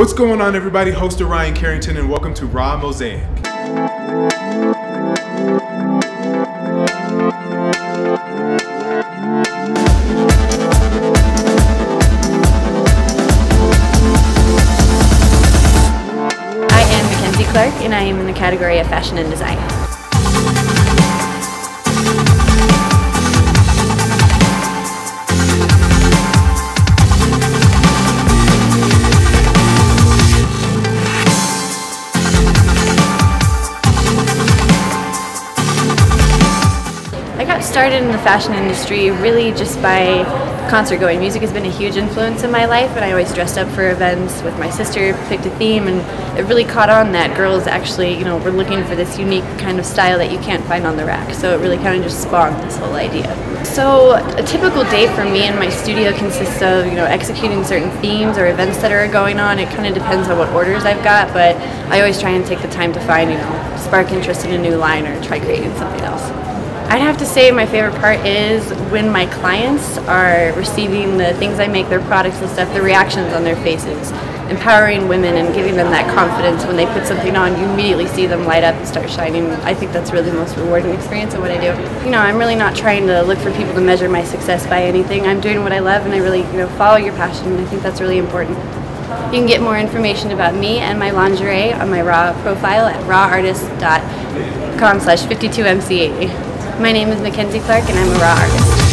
What's going on, everybody? Host Ryan Carrington, and welcome to Raw Mosaic. I am Mackenzie Clark and I am in the category of fashion and design. Got started in the fashion industry really just by concert going. Music has been a huge influence in my life, and I always dressed up for events with my sister, picked a theme, and it really caught on that girls actually, you know, were looking for this unique kind of style that you can't find on the rack. So it really kind of just spawned this whole idea. So a typical day for me in my studio consists of, you know, executing certain themes or events that are going on. It kind of depends on what orders I've got, but I always try and take the time to find, you know, spark interest in a new line or try creating something else. I'd have to say my favorite part is when my clients are receiving the things I make, their products and stuff, the reactions on their faces. Empowering women and giving them that confidence when they put something on, you immediately see them light up and start shining. I think that's really the most rewarding experience of what I do. You know, I'm really not trying to look for people to measure my success by anything. I'm doing what I love and I really, you know, follow your passion and I think that's really important. You can get more information about me and my lingerie on my Raw profile at rawartist.com slash 52mc80. My name is Mackenzie Clark and I'm a Raw artist.